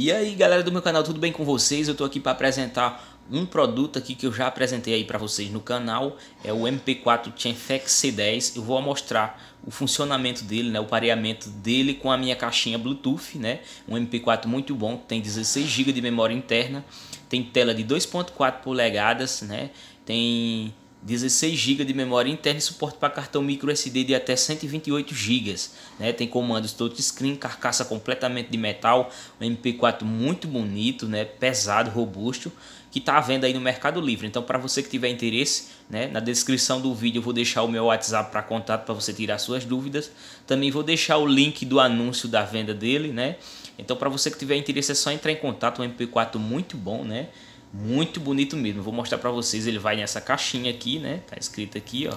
E aí galera do meu canal, tudo bem com vocês? Eu tô aqui para apresentar um produto aqui que eu já apresentei aí para vocês no canal, é o MP4 Chenfex C10. Eu vou mostrar o funcionamento dele, né, o pareamento dele com a minha caixinha Bluetooth, né? Um MP4 muito bom, tem 16 GB de memória interna, tem tela de 2.4 polegadas, né? Tem 16 GB de memória interna e suporte para cartão micro SD de até 128 GB. Né? Tem comandos touchscreen, carcaça completamente de metal, um MP4 muito bonito, né? pesado, robusto, que está à venda aí no Mercado Livre. Então, para você que tiver interesse, né? na descrição do vídeo eu vou deixar o meu WhatsApp para contato para você tirar suas dúvidas. Também vou deixar o link do anúncio da venda dele. Né? Então, para você que tiver interesse, é só entrar em contato. Um MP4 muito bom, né? Muito bonito mesmo. Vou mostrar para vocês. Ele vai nessa caixinha aqui, né? Tá escrito aqui, ó.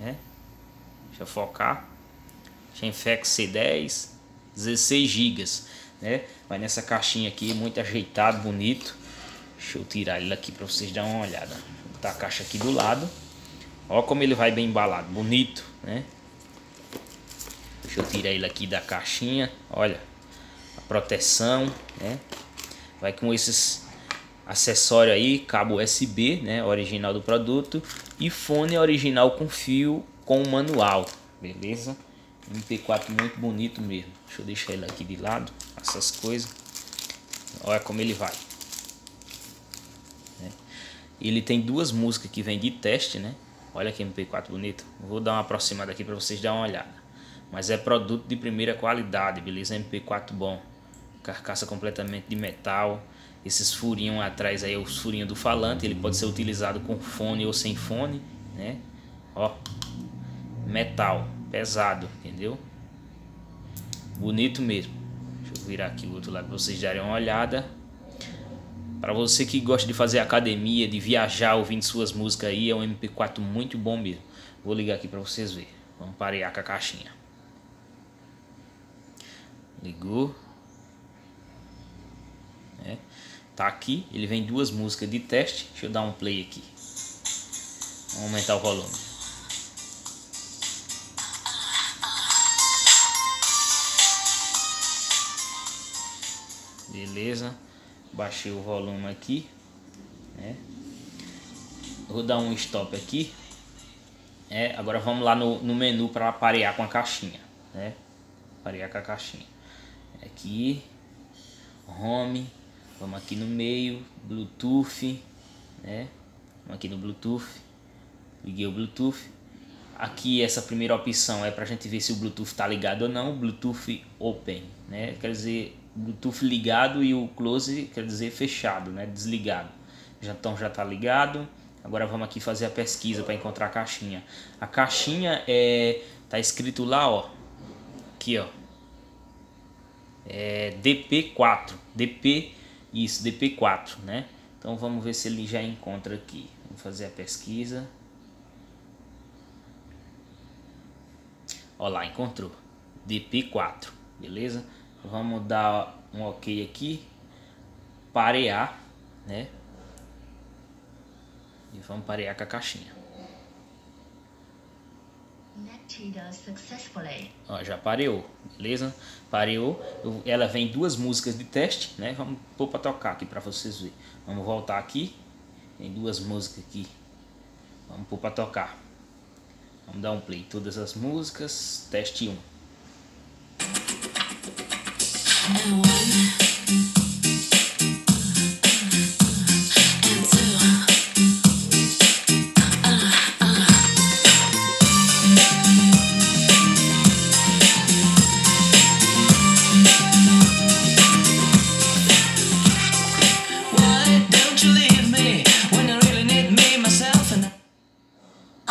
Né? Deixa eu focar. Genfex C10, 16 GB, né? Vai nessa caixinha aqui, muito ajeitado, bonito. Deixa eu tirar ele aqui para vocês darem uma olhada. Vou botar a caixa aqui do lado. Ó como ele vai bem embalado, bonito, né? Deixa eu tirar ele aqui da caixinha. Olha, a proteção, né? Vai com esses acessório aí, cabo USB, né, original do produto e fone original com fio com manual, beleza? MP4 muito bonito mesmo. Deixa eu deixar ele aqui de lado, essas coisas. Olha como ele vai. Né? Ele tem duas músicas que vem de teste, né? Olha que MP4 bonito. Vou dar uma aproximada aqui para vocês dar uma olhada. Mas é produto de primeira qualidade, beleza? MP4 bom. Carcaça completamente de metal esses furinhos atrás aí, os furinhos do falante, ele pode ser utilizado com fone ou sem fone, né? Ó, metal, pesado, entendeu? Bonito meso. Deixa eu virar aqui o outro lado para vocês darem uma olhada. Para você que gosta de fazer academia, de viajar ouvindo suas músicas aí, é um MP4 muito bom mesmo. Vou ligar aqui para vocês verem. Vamos parear com a caixinha. Ligou. É. Tá aqui, ele vem duas músicas de teste. Deixa eu dar um play aqui. Vamos aumentar o volume. Beleza. Baixei o volume aqui. Né? Vou dar um stop aqui. É, agora vamos lá no, no menu para parear com a caixinha. Né? Parear com a caixinha. Aqui. Home Vamos aqui no meio, Bluetooth, né? Vamos aqui no Bluetooth. Liguei o Bluetooth. Aqui essa primeira opção é para a gente ver se o Bluetooth está ligado ou não. Bluetooth Open, né? Quer dizer, Bluetooth ligado e o Close quer dizer fechado, né? Desligado. Então já está ligado. Agora vamos aqui fazer a pesquisa para encontrar a caixinha. A caixinha é tá escrito lá, ó. Aqui, ó. É DP4, DP isso, DP4, né? Então vamos ver se ele já encontra aqui. Vamos fazer a pesquisa. Olha lá, encontrou. DP4, beleza? Vamos dar um ok aqui. Parear, né? E vamos parear com a caixinha. Ó, já pareou, beleza? Pareou. Ela vem duas músicas de teste, né? Vamos pôr para tocar aqui para vocês verem. Vamos voltar aqui. Tem duas músicas aqui. Vamos pôr para tocar. Vamos dar um play. Todas as músicas. Teste 1. Um.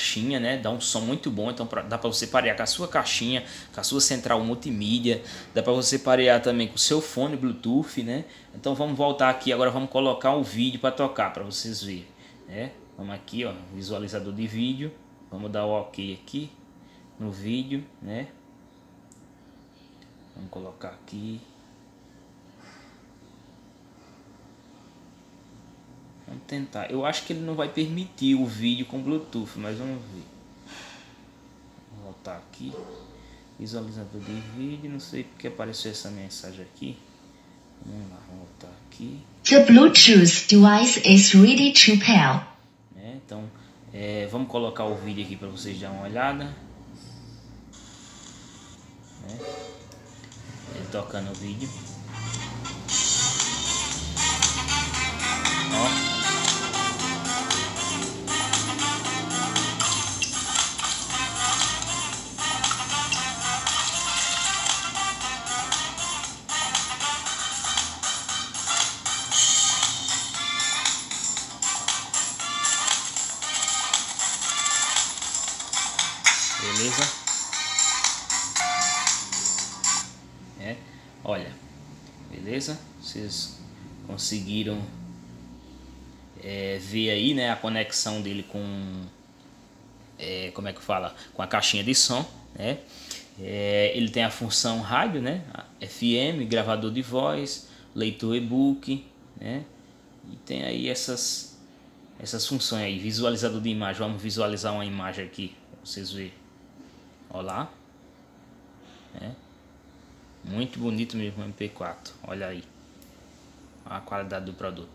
caixinha, né? Dá um som muito bom, então pra, dá para você parear com a sua caixinha, com a sua central multimídia, dá para você parear também com o seu fone Bluetooth, né? Então vamos voltar aqui agora, vamos colocar um vídeo para tocar para vocês verem, né? Vamos aqui, ó, visualizador de vídeo, vamos dar o OK aqui no vídeo, né? Vamos colocar aqui. Vamos tentar. Eu acho que ele não vai permitir o vídeo com Bluetooth, mas vamos ver. Vou voltar aqui. Visualizador de vídeo. Não sei porque apareceu essa mensagem aqui. Vamos lá, vamos voltar aqui. The Bluetooth device is ready to pair. É, então, é, vamos colocar o vídeo aqui para vocês darem uma olhada. É. Ele tocando o vídeo. Beleza? É, olha, beleza? Vocês conseguiram é, ver aí, né, a conexão dele com, é, como é que fala, com a caixinha de som, né? É, ele tem a função rádio, né? FM, gravador de voz, leitor e-book, né? E tem aí essas essas funções aí, visualizador de imagem. Vamos visualizar uma imagem aqui, pra vocês verem. Olha lá. É. Muito bonito mesmo o MP4. Olha aí. A qualidade do produto.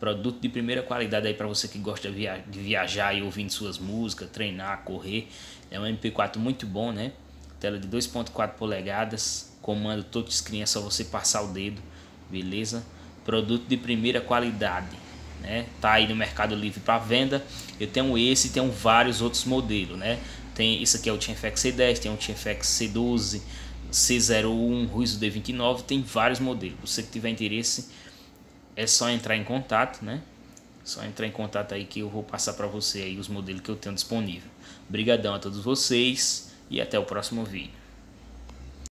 Produto de primeira qualidade aí para você que gosta de viajar e ouvindo suas músicas, treinar, correr. É um MP4 muito bom, né? Tela de 2.4 polegadas. Comando touchscreen, é só você passar o dedo. Beleza? Produto de primeira qualidade. Né? Tá aí no Mercado Livre para venda. Eu tenho esse e tenho vários outros modelos, né? Tem isso aqui é o TFX C10, tem o TFX C12, C01, Ruiz D29, tem vários modelos. Você que tiver interesse, é só entrar em contato, né? Só entrar em contato aí que eu vou passar para você aí os modelos que eu tenho disponível. Obrigadão a todos vocês e até o próximo vídeo.